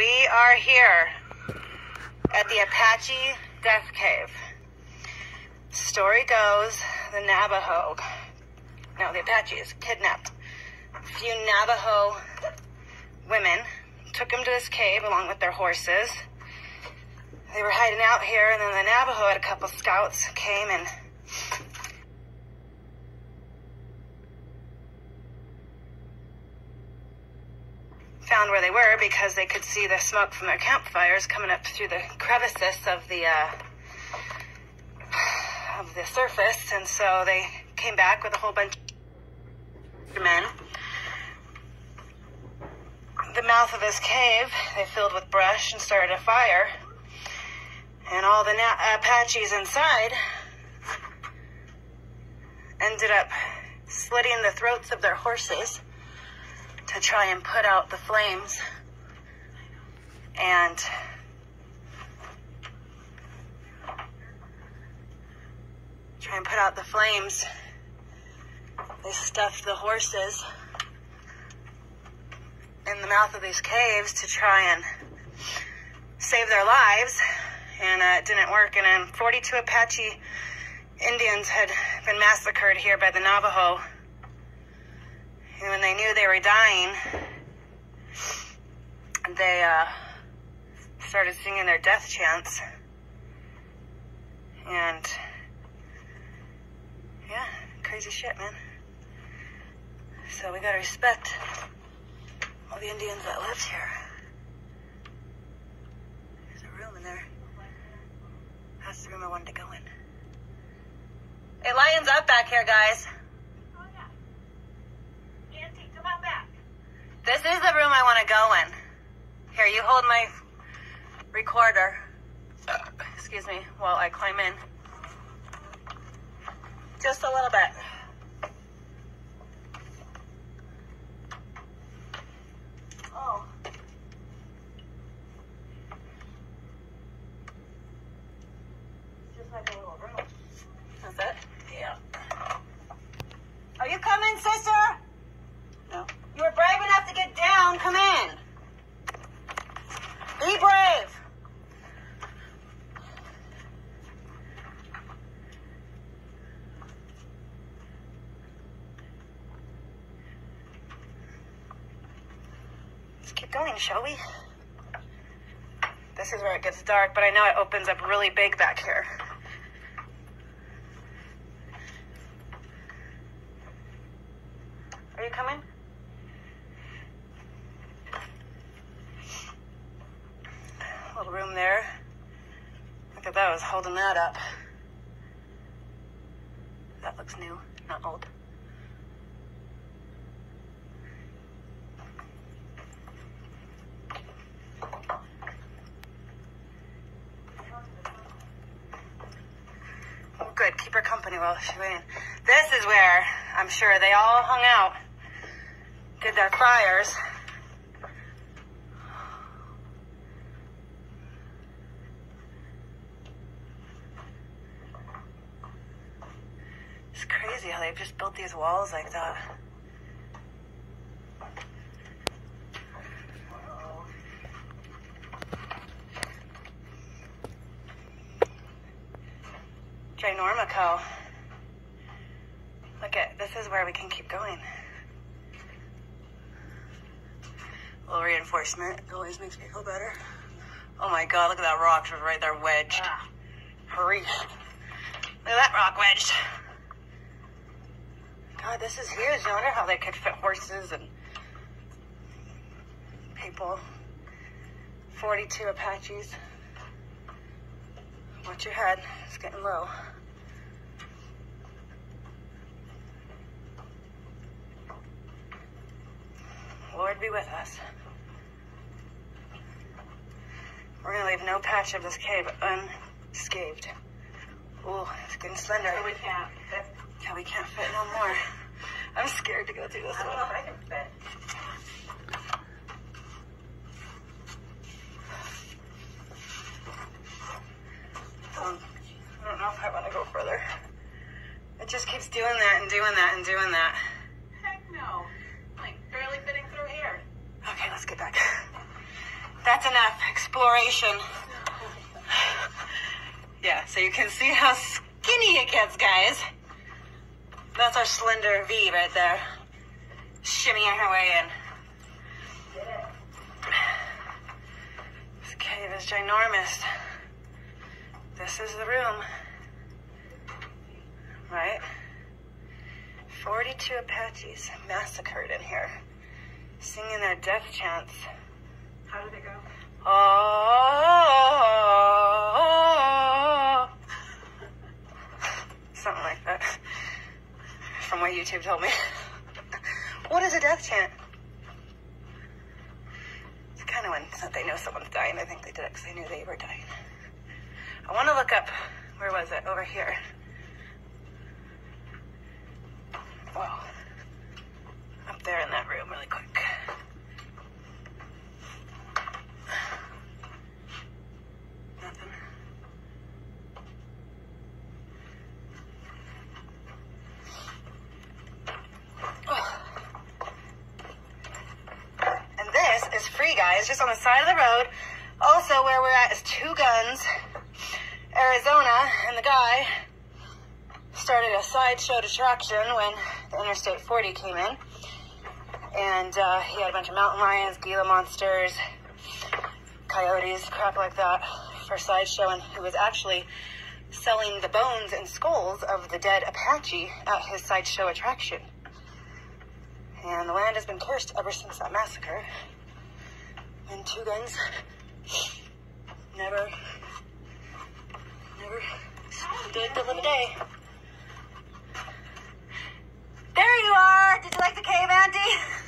We are here at the Apache Death Cave. Story goes the Navajo, no, the Apaches, kidnapped a few Navajo women, took them to this cave along with their horses. They were hiding out here, and then the Navajo had a couple scouts came and found where they were because they could see the smoke from their campfires coming up through the crevices of the uh, of the surface, and so they came back with a whole bunch of men. The mouth of this cave they filled with brush and started a fire, and all the Na- Apaches inside ended up slitting the throats of their horses to try and put out the flames. And try and put out the flames. They stuffed the horses in the mouth of these caves to try and save their lives. And uh, it didn't work. And then 42 Apache Indians had been massacred here by the Navajo. And when they knew they were dying, they uh, started singing their death chants. And yeah, crazy shit, man. So we gotta respect all the Indians that lived here. There's a room in there. That's the room I wanted to go in. Hey, lions up back here, guys. Oh yeah. Auntie, come on back. This is the room I want to go in. Here, you hold my recorder. Excuse me, while I climb in. Just a little bit. Oh. Just like a little room. That's it? Yeah. Are you coming, sister? No. You were brave enough to get down. Come in. Be brave. Let's keep going, shall we? This is where it gets dark, but I know it opens up really big back here. Are you coming? Little room there. Look at that, I was holding that up. That looks new, not old. Good. Keep her company while she's waiting. This is where I'm sure they all hung out, did their fires. It's crazy how they've just built these walls like that. Ginormico. Look at this is where we can keep going. A little reinforcement it always makes me feel better. Oh my god, look at that rock just right there wedged. Ah. Hurry. Look at that rock wedged. God, this is huge. I wonder how they could fit horses and people. 42 Apaches. Watch your head. It's getting low. Lord be with us. We're gonna leave no patch of this cave unscathed. Ooh, it's getting slender. So we can't. That's, Yeah, we can't fit no more. I'm scared to go through this I don't know if one. I can fit. Um, I don't know if I want to go further. It just keeps doing that and doing that and doing that. Heck no. Like barely fitting through here. Okay, let's get back. That's enough exploration. Yeah, so you can see how skinny it gets, guys. That's our slender V right there. Shimmying her way in. This cave is ginormous. This is the room. Right? 42 Apaches massacred in here, singing their death chants. How did it go? Oh, something like that. From what YouTube told me. What is a death chant? It's kind of when they know someone's dying. I think they did it because they knew they were dying. I want to look up. Where was it? Over here. Wow. Up there in that room, really quick. And this is free, guys, just on the side of the road. Also, where we're at is Two Guns, Arizona, and the guy started a sideshow attraction when the Interstate 40 came in. And uh, he had a bunch of mountain lions, Gila monsters, coyotes, crap like that for sideshow. And he was actually selling the bones and skulls of the dead Apache at his sideshow attraction. And the land has been cursed ever since that massacre. And Two Guns never, never stood a day. There you are. Did you like the cave, Auntie?